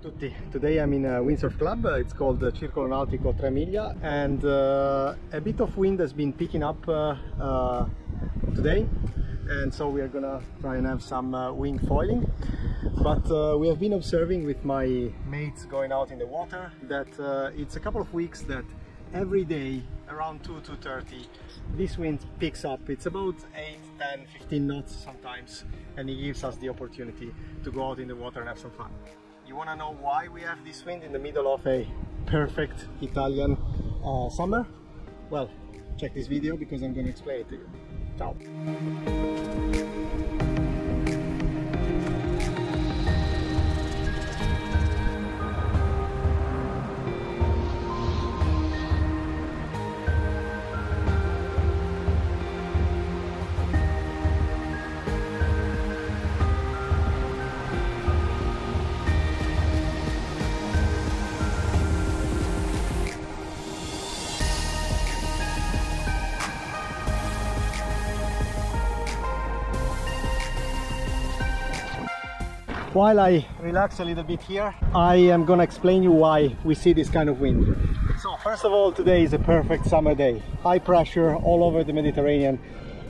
a tutti. Today I'm in a windsurf club. Uh, It's called uh, Circolo Nautico Tre Miglia and uh, a bit of wind has been picking up uh, uh, today and so we are gonna try and have some uh, wing foiling. But uh, we have been observing with my mates going out in the water that uh, it's a couple of weeks that every day around 2 to 30 this wind picks up it's about 8 10 15 knots sometimes and it gives us the opportunity to go out in the water and have some fun you want to know why we have this wind in the middle of a perfect italian uh, summer? Well check this video because i'm going to explain it to you. Ciao While I relax a little bit here, I am gonna explain you why we see this kind of wind. So first of all, today is a perfect summer day. High pressure all over the Mediterranean.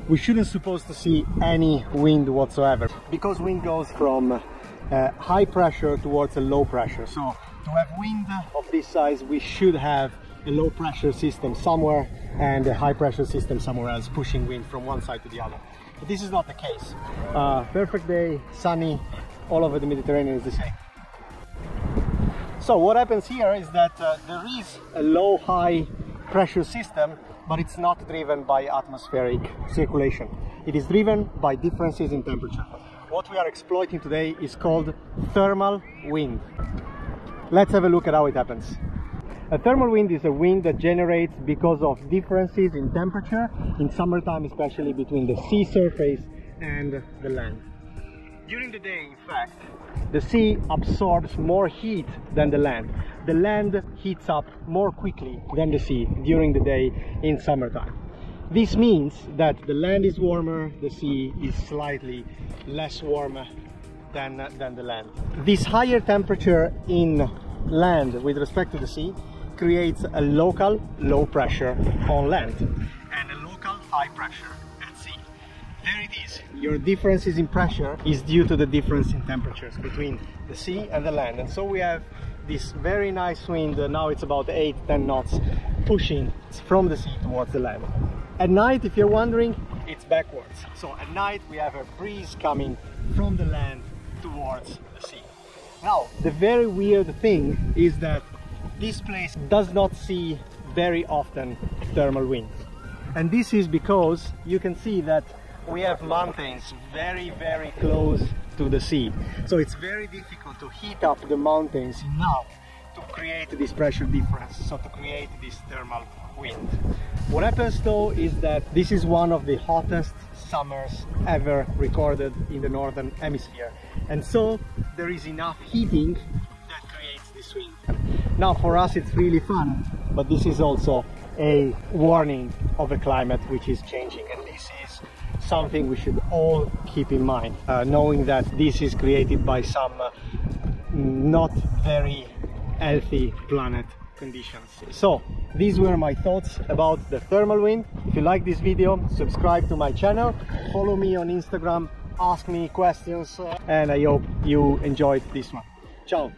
We shouldn't supposed to see any wind whatsoever because wind goes from uh, high pressure towards a low pressure. So to have wind of this size, we should have a low pressure system somewhere and a high pressure system somewhere else pushing wind from one side to the other. But this is not the case. Uh, perfect day, sunny, all over the Mediterranean is the same. So what happens here is that uh, there is a low high pressure system but it's not driven by atmospheric circulation. It is driven by differences in temperature. What we are exploiting today is called thermal wind. Let's have a look at how it happens. A thermal wind is a wind that generates because of differences in temperature, in summertime especially between the sea surface and the land. During the day, in fact, the sea absorbs more heat than the land. The land heats up more quickly than the sea during the day in summertime. This means that the land is warmer, the sea is slightly less warm than, than the land. This higher temperature in land with respect to the sea creates a local low pressure on land and a local high pressure. There it is. Your differences in pressure is due to the difference in temperatures between the sea and the land. And so we have this very nice wind, now it's about 8-10 knots, pushing from the sea towards the land. At night, if you're wondering, it's backwards. So at night we have a breeze coming from the land towards the sea. Now, the very weird thing is that this place does not see very often thermal winds. And this is because you can see that we have mountains very, very close to the sea. So it's very difficult to heat up the mountains enough to create this pressure difference, so to create this thermal wind. What happens though is that this is one of the hottest summers ever recorded in the northern hemisphere. And so there is enough heating that creates this wind. Now for us it's really fun, but this is also a warning of a climate which is changing something we should all keep in mind, uh, knowing that this is created by some uh, not very healthy planet conditions. So these were my thoughts about the thermal wind. If you like this video, subscribe to my channel, follow me on Instagram, ask me questions, uh, and I hope you enjoyed this one. Ciao!